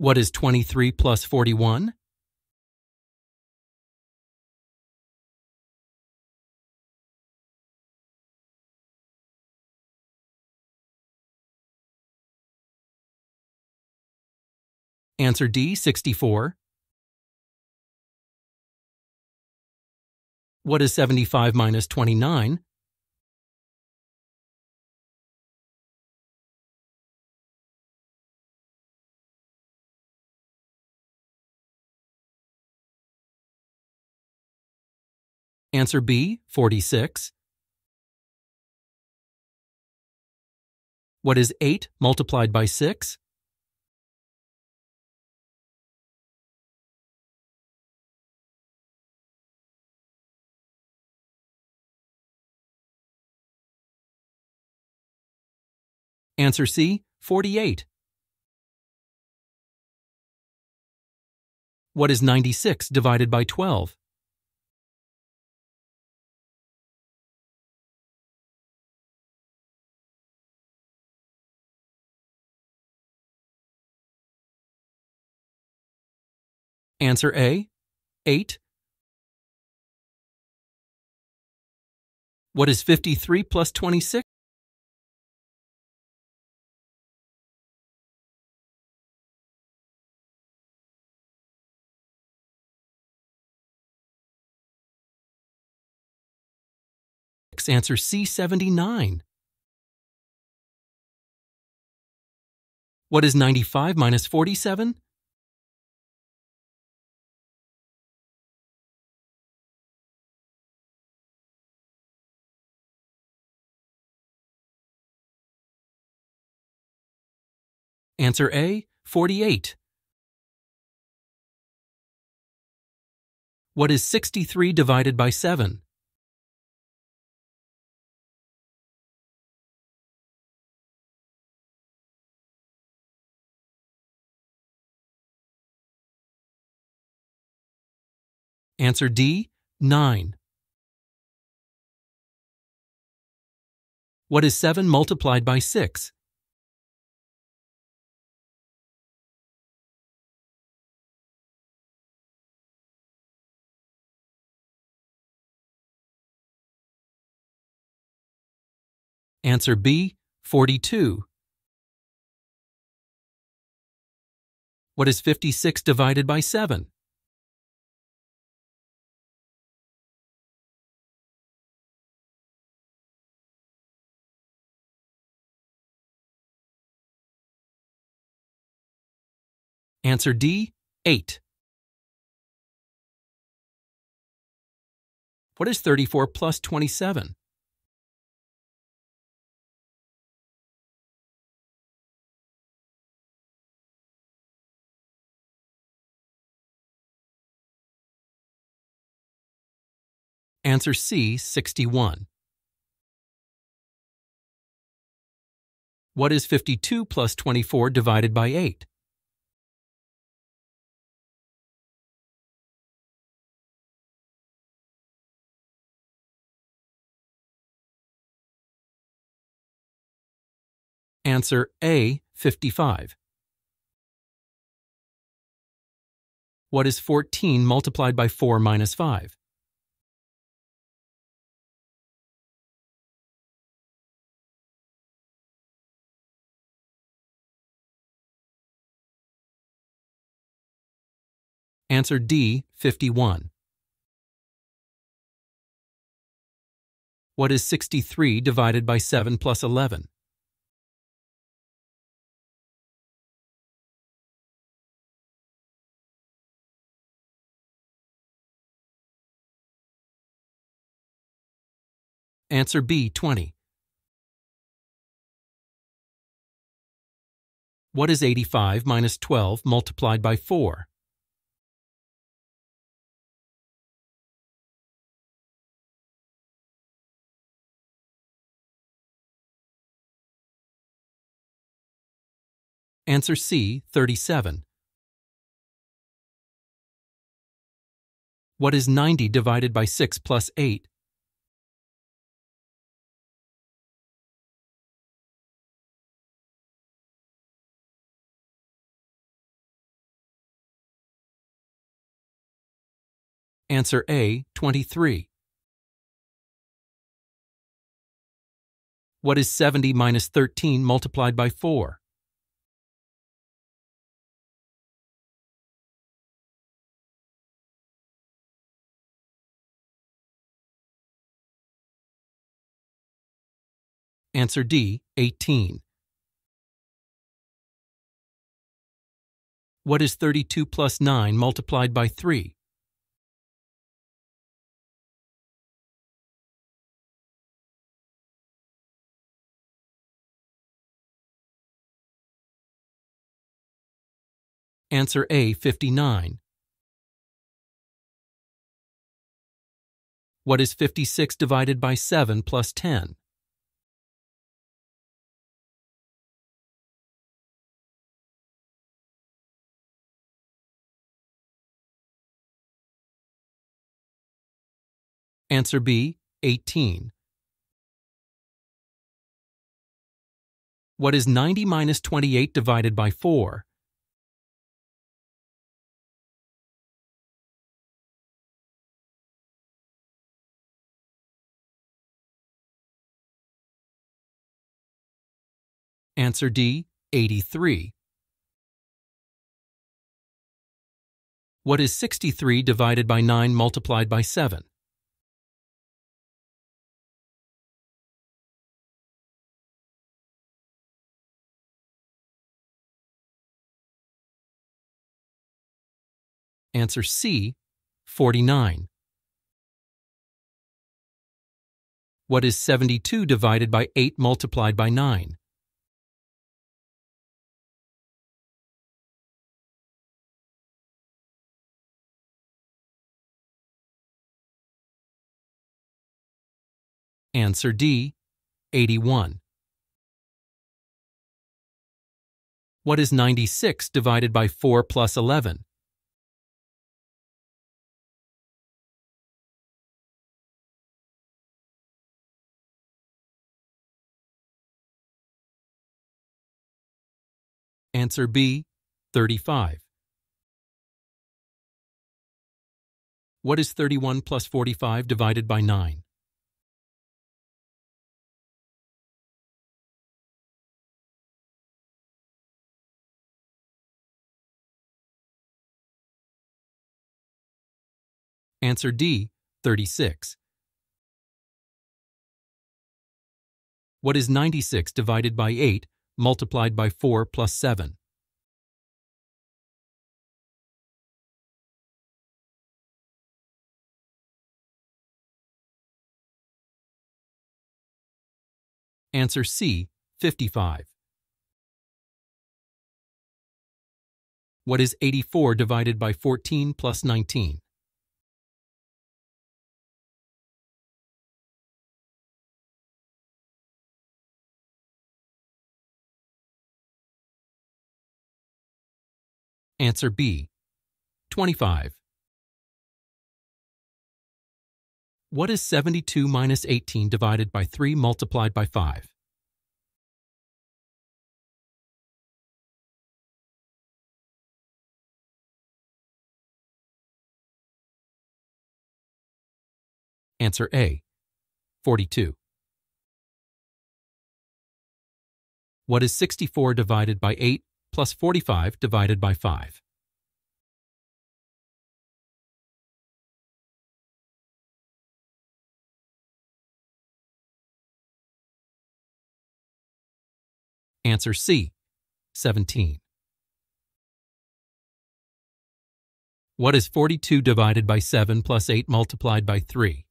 What is 23 plus 41? Answer D, 64. What is 75 minus 29? Answer B, 46. What is 8 multiplied by 6? Answer C, 48. What is 96 divided by 12? Answer A, 8. What is 53 plus 26? Answer C, 79. What is 95 minus 47? Answer A, 48. What is 63 divided by 7? Answer D, 9. What is 7 multiplied by 6? Answer B, 42. What is 56 divided by 7? Answer D, 8. What is 34 plus 27? Answer C, 61. What is 52 plus 24 divided by 8? Answer A, 55. What is 14 multiplied by 4 minus 5? Answer D, 51. What is 63 divided by 7 plus 11? Answer B, 20. What is 85 minus 12 multiplied by 4? Answer C, 37. What is 90 divided by 6 plus 8? Answer A, 23. What is 70 minus 13 multiplied by 4? Answer D, 18. What is 32 plus 9 multiplied by 3? Answer A, 59. What is 56 divided by 7 plus 10? Answer B, 18. What is 90 minus 28 divided by 4? Answer D, 83. What is 63 divided by 9 multiplied by 7? Answer C, 49. What is 72 divided by 8 multiplied by 9? Answer D, 81. What is 96 divided by 4 plus 11? Answer B, 35. What is 31 plus 45 divided by 9? Answer D, 36. What is 96 divided by 8 multiplied by 4 plus 7? Answer C, 55. What is 84 divided by 14 plus 19? Answer B. 25. What is 72 minus 18 divided by 3 multiplied by 5? Answer A. 42. What is 64 divided by 8 plus 45 divided by 5. Answer C, 17. What is 42 divided by 7 plus 8 multiplied by 3?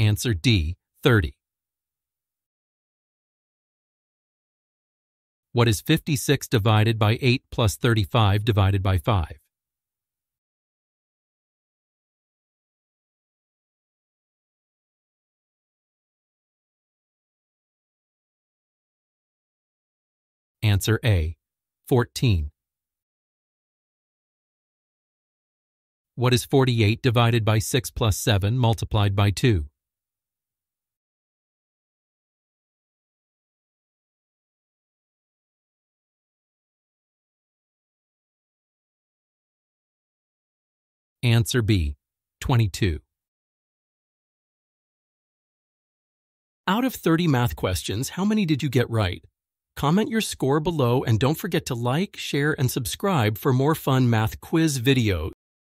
Answer D, 30. What is 56 divided by 8 plus 35 divided by 5? Answer A, 14. What is 48 divided by 6 plus 7 multiplied by 2? Answer B, 22. Out of 30 math questions, how many did you get right? Comment your score below and don't forget to like, share, and subscribe for more fun math quiz videos.